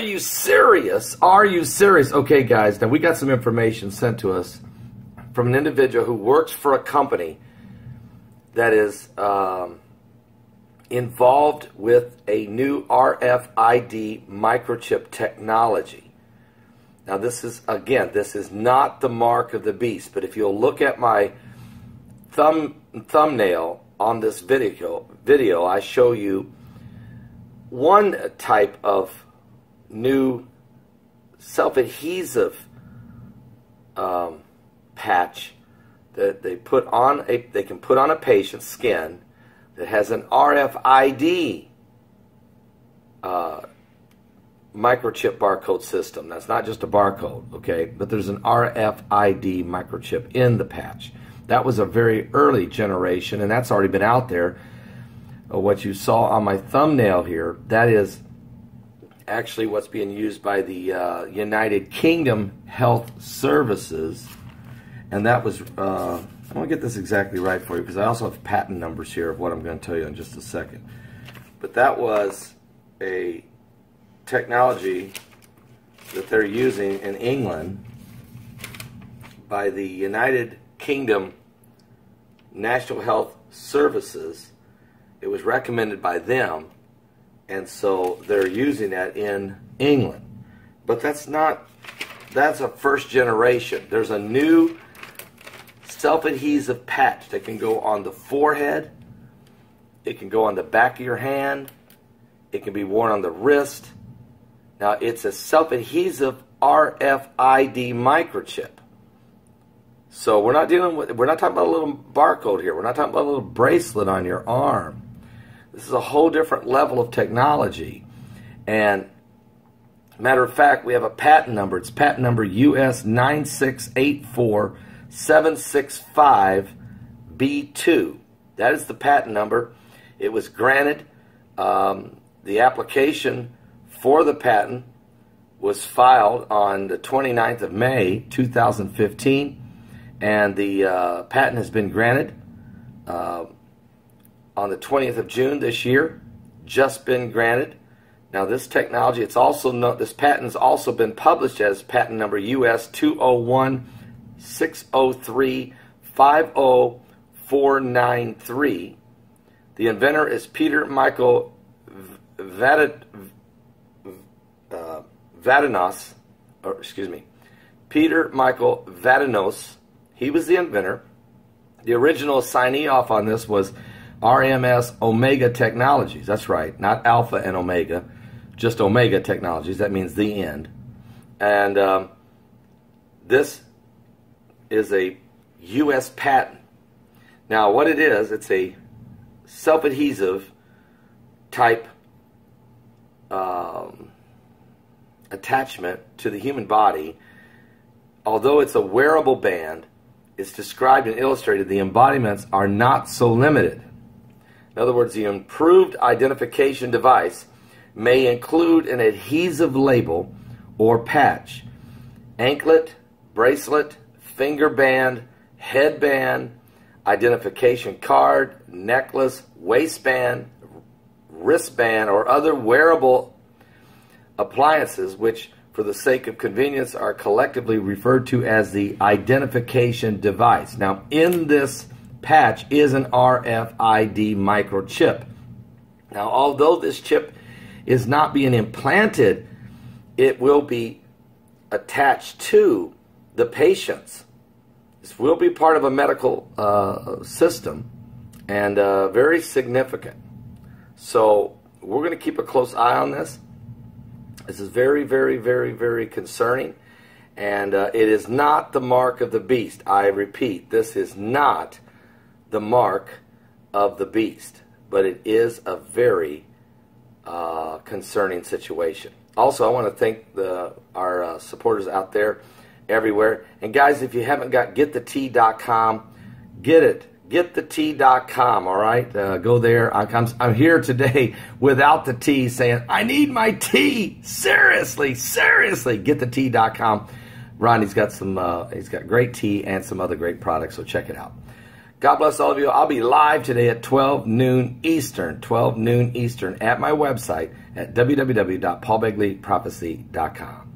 you serious? Are you serious? Okay, guys, now we got some information sent to us from an individual who works for a company that is um, involved with a new RFID microchip technology. Now, this is, again, this is not the mark of the beast, but if you'll look at my thumb thumbnail on this video, video I show you one type of new self-adhesive um, patch that they put on a they can put on a patient's skin that has an RFID uh, microchip barcode system. That's not just a barcode, okay? But there's an RFID microchip in the patch. That was a very early generation, and that's already been out there. Uh, what you saw on my thumbnail here, that is actually what's being used by the uh, United Kingdom Health Services. And that was, uh, I want to get this exactly right for you because I also have patent numbers here of what I'm going to tell you in just a second. But that was a technology that they're using in England by the United Kingdom National Health Services. It was recommended by them, and so they're using that in England. But that's not, that's a first generation. There's a new self-adhesive patch that can go on the forehead, it can go on the back of your hand, it can be worn on the wrist. Now it's a self-adhesive RFID microchip. So we're not dealing with, we're not talking about a little barcode here. We're not talking about a little bracelet on your arm. This is a whole different level of technology. And matter of fact, we have a patent number. It's patent number US 9684765B2. That is the patent number. It was granted. Um, the application for the patent was filed on the 29th of May 2015 and the uh, patent has been granted uh, on the 20th of June this year. Just been granted. Now this technology, it's also no, this patent has also been published as patent number US 201 603 50493. The inventor is Peter Michael Vadat, uh, Vadinos, or excuse me, Peter Michael Vadinos he was the inventor. The original signee off on this was RMS Omega Technologies. That's right, not Alpha and Omega, just Omega Technologies. That means the end. And um, this is a U.S. patent. Now, what it is, it's a self adhesive type um, attachment to the human body. Although it's a wearable band, it's described and illustrated, the embodiments are not so limited. In other words, the improved identification device may include an adhesive label or patch, anklet, bracelet, finger band, headband, identification card, necklace, waistband, wristband, or other wearable appliances which for the sake of convenience, are collectively referred to as the identification device. Now, in this patch is an RFID microchip. Now, although this chip is not being implanted, it will be attached to the patients. This will be part of a medical uh, system and uh, very significant. So, we're going to keep a close eye on this. This is very, very, very, very concerning. And uh, it is not the mark of the beast. I repeat, this is not the mark of the beast. But it is a very uh, concerning situation. Also, I want to thank the, our uh, supporters out there everywhere. And guys, if you haven't got getthetea.com, get it getthetea.com, all right? Uh, go there. I'm, I'm here today without the tea saying, I need my tea. Seriously, seriously, getthetea.com. Ronnie's got some, uh, he's got great tea and some other great products, so check it out. God bless all of you. I'll be live today at 12 noon Eastern, 12 noon Eastern at my website at www.paulbegleyprophecy.com.